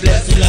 blessing